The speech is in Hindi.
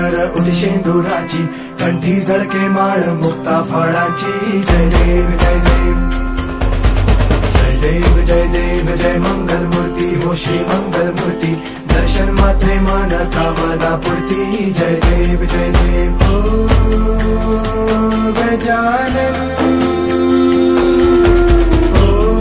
सर्वांगी सुंदर उदिशेंदुराची कंठी झळके माळ मुक्ता फळाची. जय देव जय देव. जय देव जय देव, जय मंगल मूर्ती हो श्री मंगल मूर्ती दर्शन मात्रे मन कामना पूर्ती. जय देव जय देव. ओ गजानन. हो